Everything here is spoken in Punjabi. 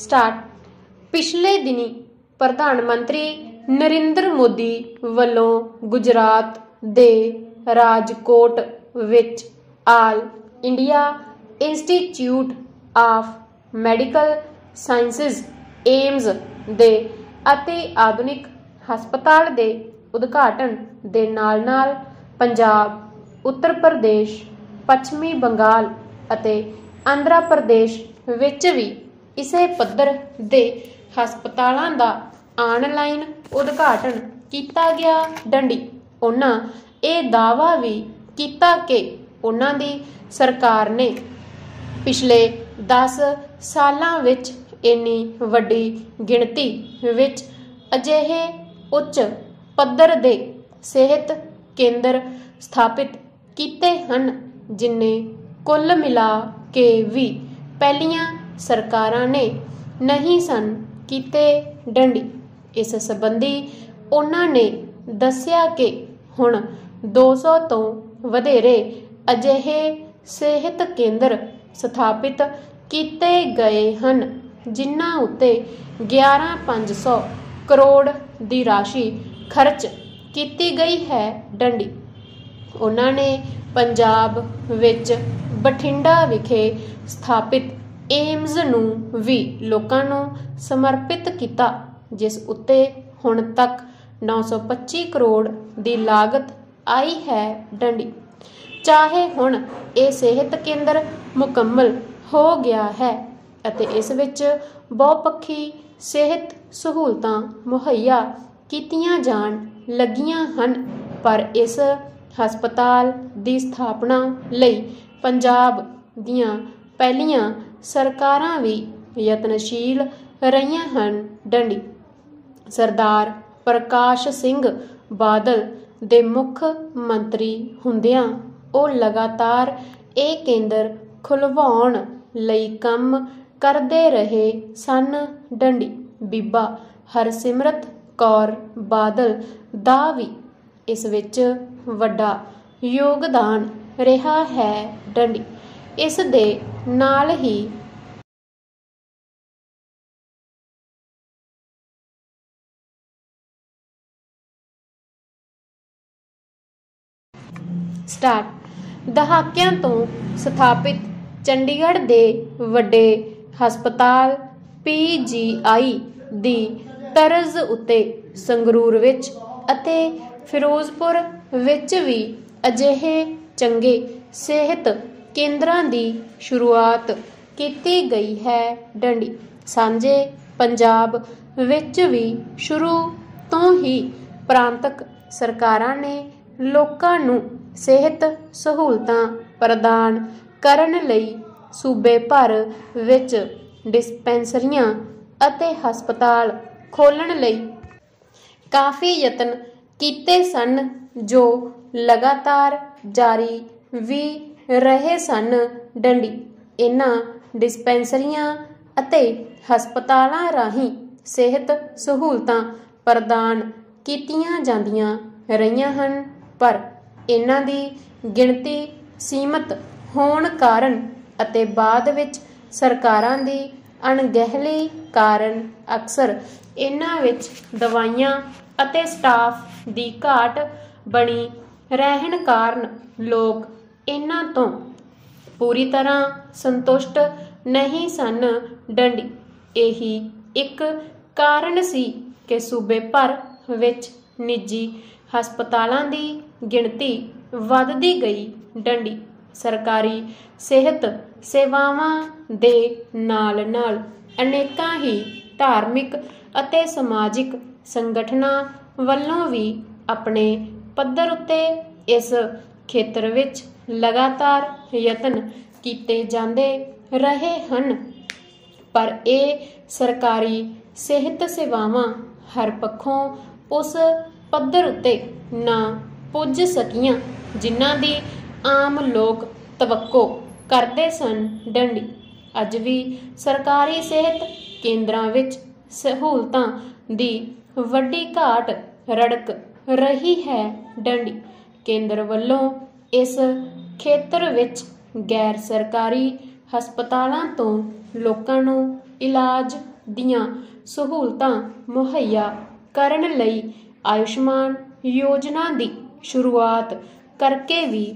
ਸਟਾਰਟ। ਪਿਛਲੇ ਦਿਨੀ ਪ੍ਰਧਾਨ ਮੰਤਰੀ ਨਰਿੰਦਰ ਮੋਦੀ ਵੱਲੋਂ ਗੁਜਰਾਤ ਦੇ ਰਾਜਕੋਟ ਵਿੱਚ All India Institute of Medical Sciences, AIIMS ਦੇ ਅਤੇ ਆਧੁਨਿਕ ਹਸਪਤਾਲ ਦੇ ਉਦਘਾਟਨ ਦੇ ਨਾਲ-ਨਾਲ ਪੰਜਾਬ, ਉੱਤਰ ਪ੍ਰਦੇਸ਼, ਪੱਛਮੀ ਬੰਗਾਲ ਅਤੇ ਆਂਧਰਾ ਪ੍ਰਦੇਸ਼ ਵਿੱਚ ਵੀ ਕਿਸੇ ਪੱਧਰ ਦੇ ਹਸਪਤਾਲਾਂ ਦਾ ਆਨਲਾਈਨ ਉਦਘਾਟਨ ਕੀਤਾ ਗਿਆ ਡੰਡੀ। ਉਹਨਾਂ ਇਹ ਦਾਅਵਾ ਵੀ ਕੀਤਾ ਕਿ ਉਹਨਾਂ ਦੀ ਸਰਕਾਰ ਨੇ ਪਿਛਲੇ 10 ਸਾਲਾਂ ਵਿੱਚ ਇੰਨੀ ਵੱਡੀ ਗਿਣਤੀ ਵਿੱਚ ਅਜਿਹੇ ਉੱਚ ਪੱਧਰ ਦੇ ਸਿਹਤ ਕੇਂਦਰ ਸਥਾਪਿਤ ਕੀਤੇ ਹਨ, ਜਿੰਨੇ ਕੁੱਲ ਮਿਲਾ ਕੇ ਵੀ ਪਹਿਲੀਆਂ ਸਰਕਾਰਾਂ ਨੇ ਨਹੀਂ ਸਨ ਕੀਤੇ ਡੰਡੀ। ਇਸ ਸੰਬੰਧੀ ਉਹਨਾਂ ਨੇ ਦੱਸਿਆ ਕਿ ਹੁਣ 200 ਤੋਂ ਵਧੇਰੇ ਅਜਿਹੇ ਸਿਹਤ ਕੇਂਦਰ ਸਥਾਪਿਤ ਕੀਤੇ ਗਏ ਹਨ, ਜਿਨ੍ਹਾਂ ਉੱਤੇ 11500 ਕਰੋੜ ਦੀ ਰਾਸ਼ੀ ਖਰਚ ਕੀਤੀ ਗਈ ਹੈ ਡੰਡੀ। ਉਹਨਾਂ ਨੇ ਪੰਜਾਬ ਵਿੱਚ ਬਠਿੰਡਾ ਵਿਖੇ ਸਥਾਪਿਤ ਏਮਜ਼ ਨੂੰ ਵੀ ਲੋਕਾਂ ਨੂੰ ਸਮਰਪਿਤ ਕੀਤਾ, ਜਿਸ ਉੱਤੇ ਹੁਣ ਤੱਕ 925 ਕਰੋੜ ਦੀ ਲਾਗਤ ਆਈ ਹੈ ਡੰਡੀ। ਚਾਹੇ ਹੁਣ ਇਹ ਸਿਹਤ ਕੇਂਦਰ ਮੁਕੰਮਲ ਹੋ ਗਿਆ ਹੈ ਅਤੇ ਇਸ ਵਿੱਚ ਬਹੁਪੱਖੀ ਸਿਹਤ ਸਹੂਲਤਾਂ ਮੁਹੱਈਆ ਕੀਤੀਆਂ ਜਾਣ ਲੱਗੀਆਂ ਹਨ, ਪਰ ਇਸ ਹਸਪਤਾਲ ਦੀ ਸਥਾਪਨਾ ਲਈ ਪੰਜਾਬ ਦੀਆਂ ਪਹਿਲੀਆਂ ਸਰਕਾਰਾਂ ਵੀ ਯਤਨਸ਼ੀਲ ਰਹੀਆਂ ਹਨ। ਡੰਡੀ ਸਰਦਾਰ ਪ੍ਰਕਾਸ਼ ਸਿੰਘ ਬਾਦਲ ਦੇ ਮੁੱਖ ਮੰਤਰੀ ਹੁੰਦਿਆਂ ਉਹ ਲਗਾਤਾਰ ਇਹ ਕੇਂਦਰ ਖੁਲਵਾਉਣ ਲਈ ਕੰਮ ਕਰਦੇ ਰਹੇ ਸਨ। ਡੰਡੀ ਬੀਬਾ ਹਰਸਿਮਰਤ ਕੌਰ ਬਾਦਲ ਦਾ ਵੀ ਇਸ ਵਿੱਚ ਵੱਡਾ ਯੋਗਦਾਨ ਰਿਹਾ ਹੈ। ਡੰਡੀ ਇਸ ਦੇ ਨਾਲ ਹੀ ਸਟਾਰਟ। ਦਹਾਕਿਆਂ ਤੋਂ ਸਥਾਪਿਤ ਚੰਡੀਗੜ੍ਹ ਦੇ ਵੱਡੇ ਹਸਪਤਾਲ ਪੀਜੀਆਈ ਦੀ ਤਰਜ਼ ਉੱਤੇ ਸੰਗਰੂਰ ਵਿੱਚ ਅਤੇ ਫਿਰੋਜ਼ਪੁਰ ਵਿੱਚ ਵੀ ਅਜਿਹੇ ਚੰਗੇ ਸਿਹਤ ਕੇਂਦਰਾਂ ਦੀ ਸ਼ੁਰੂਆਤ ਕੀਤੀ ਗਈ ਹੈ ਡੰਡੀ। ਸਾਂਝੇ ਪੰਜਾਬ ਵਿੱਚ ਵੀ ਸ਼ੁਰੂ ਤੋਂ ਹੀ ਪ੍ਰਾਂਤਕ ਸਰਕਾਰਾਂ ਨੇ ਲੋਕਾਂ ਨੂੰ ਸਿਹਤ ਸਹੂਲਤਾਂ ਪ੍ਰਦਾਨ ਕਰਨ ਲਈ ਸੂਬੇ ਭਰ ਵਿੱਚ ਡਿਸਪੈਂਸਰੀਆਂ ਅਤੇ ਹਸਪਤਾਲ ਖੋਲ੍ਹਣ ਲਈ ਕਾਫੀ ਯਤਨ ਕੀਤੇ ਸਨ, ਜੋ ਲਗਾਤਾਰ ਜਾਰੀ ਵੀ ਰਹੇ ਸਨ ਡੰਡੀ। ਇਹਨਾਂ ਡਿਸਪੈਂਸਰੀਆਂ ਅਤੇ ਹਸਪਤਾਲਾਂ ਰਾਹੀਂ ਸਿਹਤ ਸਹੂਲਤਾਂ ਪ੍ਰਦਾਨ ਕੀਤੀਆਂ ਜਾਂਦੀਆਂ ਰਹੀਆਂ ਹਨ, ਪਰ ਇਹਨਾਂ ਦੀ ਗਿਣਤੀ ਸੀਮਤ ਹੋਣ ਕਾਰਨ ਅਤੇ ਬਾਅਦ ਵਿੱਚ ਸਰਕਾਰਾਂ ਦੀ ਅਣਗਹਿਲੀ ਕਾਰਨ ਅਕਸਰ ਇਹਨਾਂ ਵਿੱਚ ਦਵਾਈਆਂ ਅਤੇ ਸਟਾਫ ਦੀ ਘਾਟ ਬਣੀ ਰਹਿਣ ਕਾਰਨ ਲੋਕ ਇਹਨਾਂ ਤੋਂ ਪੂਰੀ ਤਰ੍ਹਾਂ ਸੰਤੁਸ਼ਟ ਨਹੀਂ ਸਨ ਡੰਡੀ। ਇਹੀ ਇੱਕ ਕਾਰਨ ਸੀ ਕਿ ਸੂਬੇ ਭਰ ਵਿੱਚ ਨਿੱਜੀ ਹਸਪਤਾਲਾਂ ਦੀ ਗਿਣਤੀ ਵੱਧਦੀ ਗਈ ਡੰਡੀ। ਸਰਕਾਰੀ ਸਿਹਤ ਸੇਵਾਵਾਂ ਦੇ ਨਾਲ-ਨਾਲ ਅਨੇਕਾਂ ਹੀ ਧਾਰਮਿਕ ਅਤੇ ਸਮਾਜਿਕ ਸੰਗਠਨਾਂ ਵੱਲੋਂ ਵੀ ਆਪਣੇ ਪੱਧਰ ਉੱਤੇ ਇਸ ਖੇਤਰ ਵਿੱਚ ਲਗਾਤਾਰ ਯਤਨ ਕੀਤੇ ਜਾਂਦੇ ਰਹੇ ਹਨ। ਪਰ ਇਹ ਸਰਕਾਰੀ ਸਿਹਤ ਸੇਵਾਵਾਂ ਹਰ ਪੱਖੋਂ ਉਸ ਪੱਧਰ ਉੱਤੇ ਨਾ ਪੁੱਜ ਸਕੀਆਂ, ਜਿਨ੍ਹਾਂ ਦੀ ਆਮ ਲੋਕ ਤਵੱਕੋ ਕਰਦੇ ਸਨ। ਡੰਡੀ, ਅੱਜ ਵੀ ਸਰਕਾਰੀ ਸਿਹਤ ਕੇਂਦਰਾਂ ਵਿੱਚ ਸਹੂਲਤਾਂ ਦੀ ਵੱਡੀ ਘਾਟ ਰੜਕ ਰਹੀ ਹੈ। ਡੰਡੀ, ਕੇਂਦਰ ਵੱਲੋਂ ਇਸ ਖੇਤਰ ਵਿੱਚ ਗੈਰ ਸਰਕਾਰੀ ਹਸਪਤਾਲਾਂ ਤੋਂ ਲੋਕਾਂ ਨੂੰ ਇਲਾਜ ਦੀਆਂ ਸਹੂਲਤਾਂ ਮੁਹੱਈਆ ਕਰਨ ਲਈ ਆਯੁਸ਼ਮਾਨ ਯੋਜਨਾ ਦੀ ਸ਼ੁਰੂਆਤ ਕਰਕੇ ਵੀ